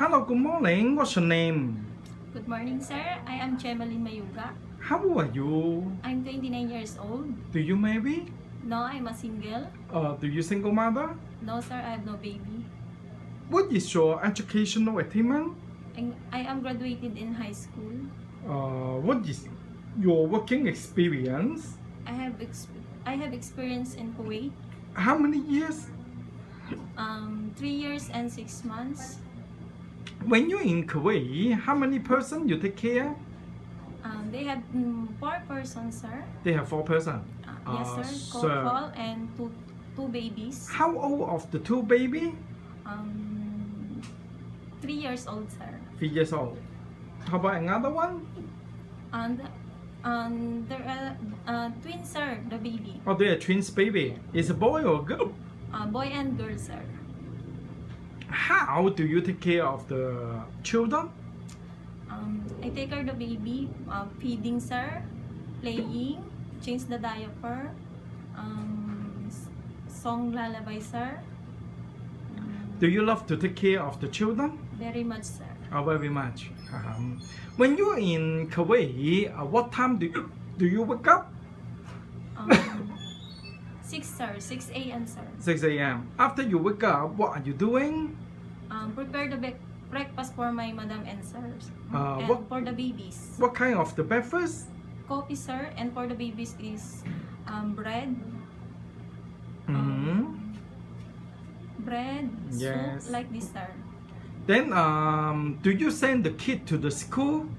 Hello, good morning. What's your name? Good morning, sir. I am Chemalyn Mayuga. How old are you? I'm 29 years old. Do you marry? No, I'm a single. Uh, do you single mother? No, sir, I have no baby. What is your educational attainment? And I am graduated in high school. Uh, what is your working experience? I have exp- I have experience in Kuwait. How many years? Um, three years and six months. When you're in Kuwait, how many person you take care? Um, they have mm, four persons, sir. They have four person. Uh, yes, Uh, sir. Couple and two two babies. How old of the two baby? Um, three years old, sir. Three years old. How about another one? And um, there are uh, twins, sir. The baby, Oh, they are twins baby. Is a boy or girl? uh, boy and girl, sir. How do you take care of the children? Um, I take her the baby, uh, feeding sir, playing, change the diaper, um, song lullaby sir. Um, Do you love to take care of the children? very much sir. Oh, very much. Um, when you're in Kuwait, uh, what time do you, do you wake up? Um, 6 sir, 6 a.m. sir. 6 a.m. After you wake up, what are you doing? Um, prepare the breakfast for my madam and sir. Uh, and what- for the babies. What kind of the breakfast? Coffee sir, and for the babies is um, bread, hmm bread, Yes. soup, like this sir. Then, um, do you send the kid to the school?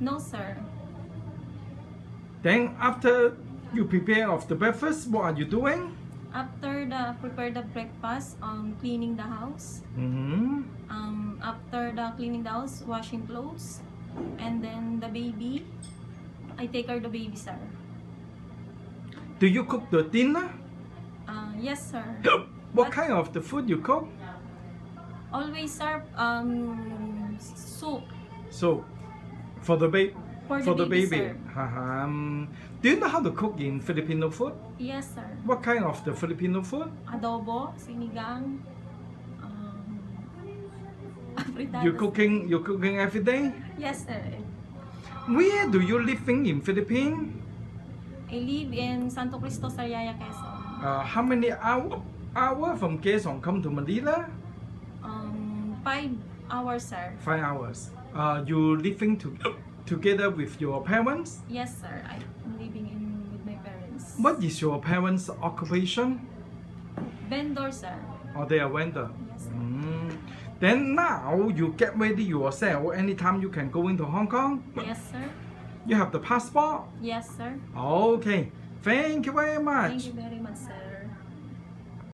No sir. Then, after you prepare of the breakfast, what are you doing? After the prepare the breakfast, um, cleaning the house. hmm Um, after the cleaning the house, washing clothes, and then the baby, I take her the baby, sir. Do you cook the dinner? Uh, yes, sir. What kind of the food you cook? Always serve um, soup So, for the baby. For the For the baby, baby. sir. Um, do you know how to cook in Filipino food? Yes, sir. What kind of the Filipino food? Adobo, sinigang, um. You cooking you cooking every day? Yes, sir. Where do you living in Philippines? I live in Santo Cristo, Sariaya, Quezon. Uh, how many hour hour from Quezon come to Manila? Um, five hours, sir. Five hours. Uh, you living to, together with your parents? Yes, sir. I'm living in with my parents. What is your parents' occupation? Vendor, sir. Or they are vendor? Yes, sir. Mm. Then now you get ready yourself. Anytime you can go into Hong Kong. Yes, sir. You have the passport. Yes, sir. Okay. Thank you very much. Thank you very much, sir.